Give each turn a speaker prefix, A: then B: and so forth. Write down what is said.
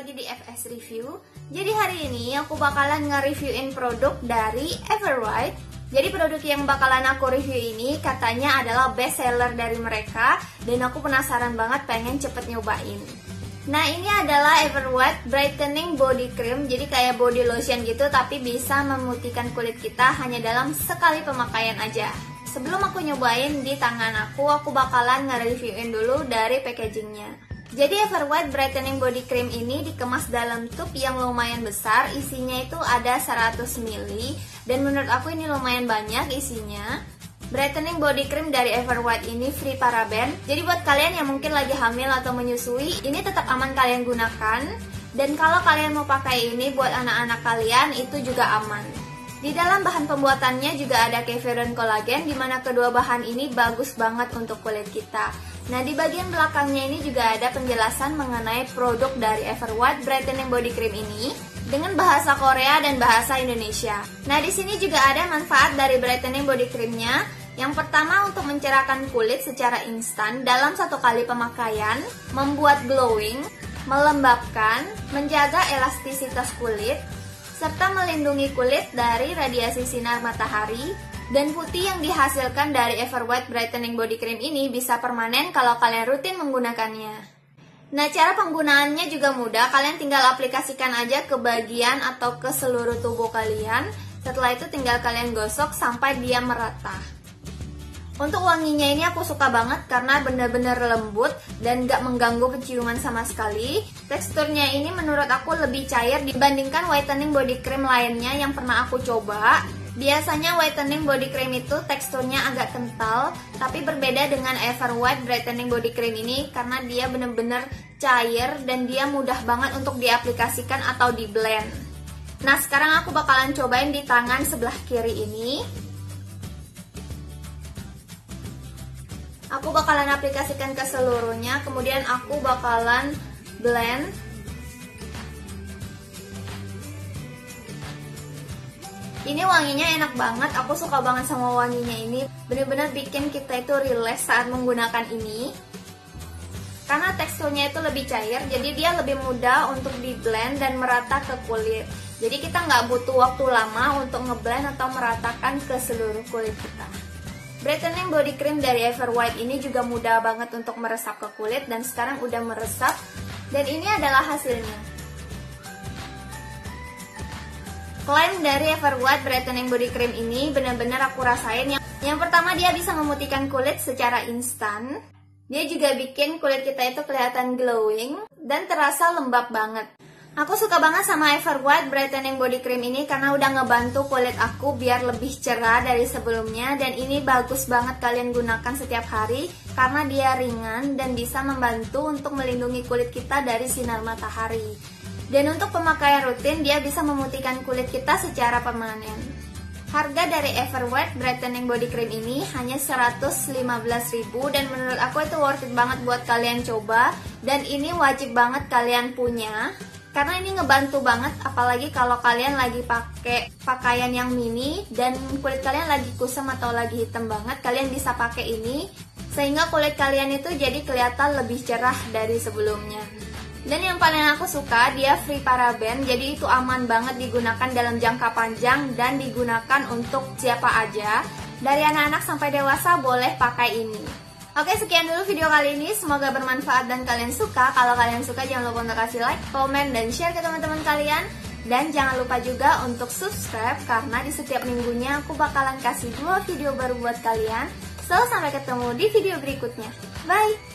A: lagi di FS Review. Jadi hari ini aku bakalan nge-reviewin produk dari Everwhite. Jadi produk yang bakalan aku review ini katanya adalah best seller dari mereka. Dan aku penasaran banget pengen cepet nyobain. Nah ini adalah Everwhite Brightening Body Cream. Jadi kayak body lotion gitu tapi bisa memutihkan kulit kita hanya dalam sekali pemakaian aja. Sebelum aku nyobain di tangan aku, aku bakalan nge-reviewin dulu dari packagingnya. Jadi Everwhite Brightening Body Cream ini dikemas dalam tube yang lumayan besar, isinya itu ada 100 ml dan menurut aku ini lumayan banyak isinya. Brightening Body Cream dari Everwhite ini free paraben, jadi buat kalian yang mungkin lagi hamil atau menyusui, ini tetap aman kalian gunakan. Dan kalau kalian mau pakai ini buat anak-anak kalian, itu juga aman. Di dalam bahan pembuatannya juga ada kefir dan kolagen di mana kedua bahan ini bagus banget untuk kulit kita. Nah, di bagian belakangnya ini juga ada penjelasan mengenai produk dari Everwhite Brightening Body Cream ini dengan bahasa Korea dan bahasa Indonesia. Nah, di sini juga ada manfaat dari Brightening Body Creamnya. Yang pertama untuk mencerahkan kulit secara instan dalam satu kali pemakaian, membuat glowing, melembabkan, menjaga elastisitas kulit, serta melindungi kulit dari radiasi sinar matahari dan putih yang dihasilkan dari Everwhite Brightening Body Cream ini bisa permanen kalau kalian rutin menggunakannya. Nah, cara penggunaannya juga mudah. Kalian tinggal aplikasikan aja ke bagian atau ke seluruh tubuh kalian. Setelah itu tinggal kalian gosok sampai dia merata. Untuk wanginya ini aku suka banget karena bener-bener lembut dan gak mengganggu penciuman sama sekali. Teksturnya ini menurut aku lebih cair dibandingkan whitening body cream lainnya yang pernah aku coba. Biasanya whitening body cream itu teksturnya agak kental, tapi berbeda dengan Everwhite brightening body cream ini karena dia bener-bener cair dan dia mudah banget untuk diaplikasikan atau di blend. Nah sekarang aku bakalan cobain di tangan sebelah kiri ini. Aku bakalan aplikasikan ke seluruhnya, kemudian aku bakalan blend. Ini wanginya enak banget, aku suka banget sama wanginya ini. Bener-bener bikin kita itu relax saat menggunakan ini. Karena teksturnya itu lebih cair, jadi dia lebih mudah untuk di blend dan merata ke kulit. Jadi kita nggak butuh waktu lama untuk ngeblend atau meratakan ke seluruh kulit kita. Brightening body cream dari Everwhite ini juga mudah banget untuk meresap ke kulit dan sekarang udah meresap dan ini adalah hasilnya. Klaim dari Everwhite Brightening Body Cream ini benar-benar aku rasain yang, yang pertama dia bisa memutihkan kulit secara instan. Dia juga bikin kulit kita itu kelihatan glowing dan terasa lembab banget. Aku suka banget sama Everwhite Brightening Body Cream ini karena udah ngebantu kulit aku biar lebih cerah dari sebelumnya dan ini bagus banget kalian gunakan setiap hari karena dia ringan dan bisa membantu untuk melindungi kulit kita dari sinar matahari. Dan untuk pemakaian rutin dia bisa memutihkan kulit kita secara permanen. Harga dari Everwhite Brightening Body Cream ini hanya 115.000 dan menurut aku itu worth it banget buat kalian coba dan ini wajib banget kalian punya karena ini ngebantu banget apalagi kalau kalian lagi pakai pakaian yang mini dan kulit kalian lagi kusam atau lagi hitam banget kalian bisa pakai ini sehingga kulit kalian itu jadi kelihatan lebih cerah dari sebelumnya dan yang paling aku suka dia free paraben jadi itu aman banget digunakan dalam jangka panjang dan digunakan untuk siapa aja. Dari anak-anak sampai dewasa boleh pakai ini. Oke sekian dulu video kali ini. Semoga bermanfaat dan kalian suka. Kalau kalian suka jangan lupa untuk kasih like, komen, dan share ke teman-teman kalian. Dan jangan lupa juga untuk subscribe Karena di setiap minggunya aku bakalan kasih dua video baru buat kalian. So sampai ketemu di video berikutnya. Bye